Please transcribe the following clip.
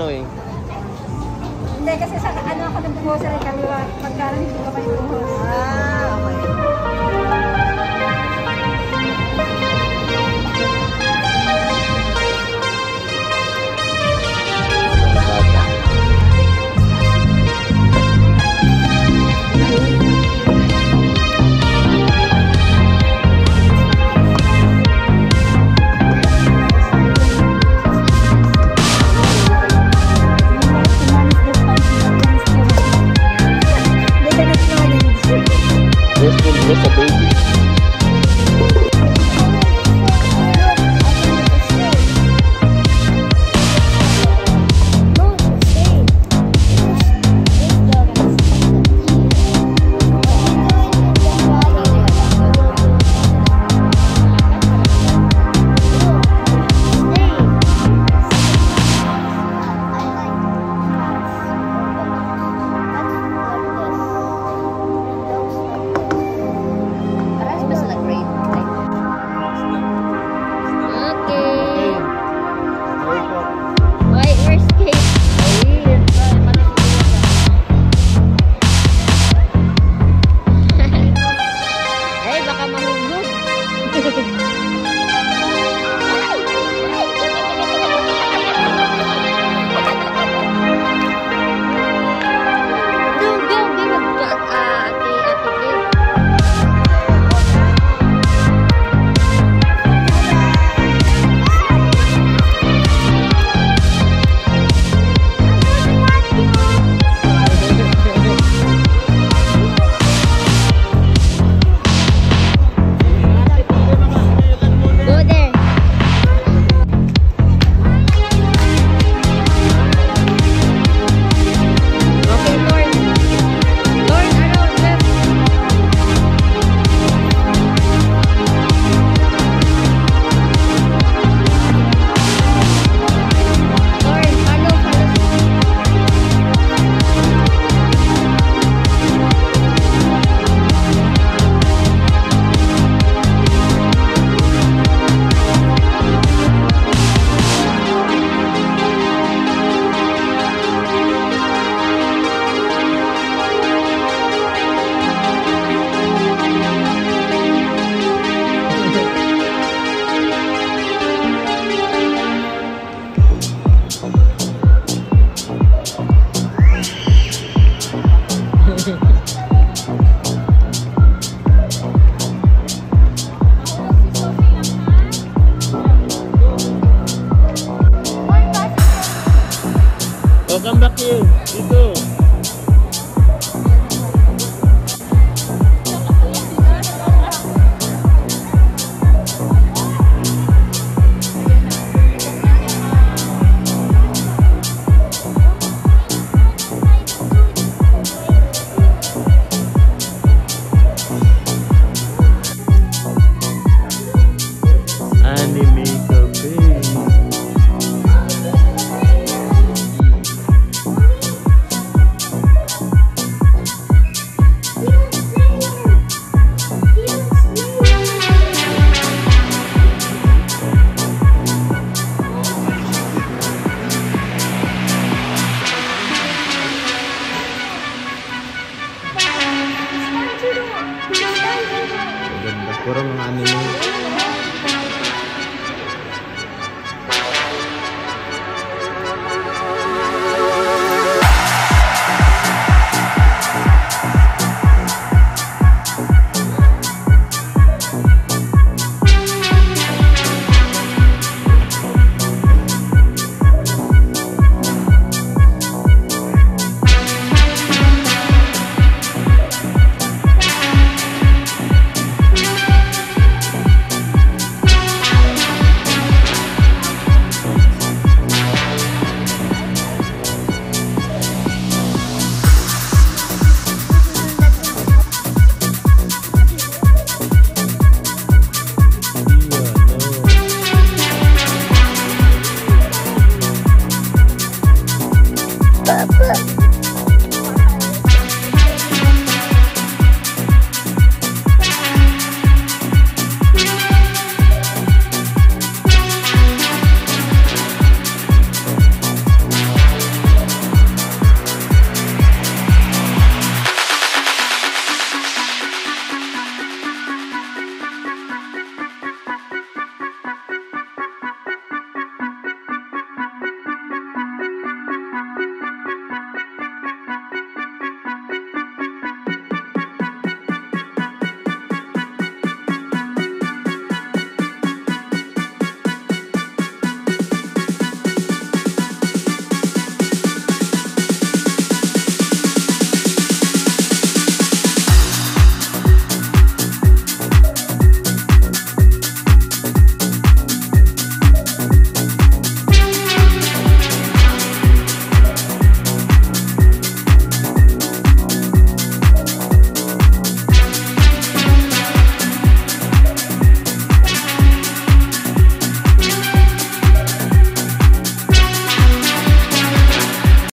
Ano eh? Hindi, kasi sa ano ako ng grocery kami, magkano hindi ko may buhos. respondeu também Welcome back here. Dito.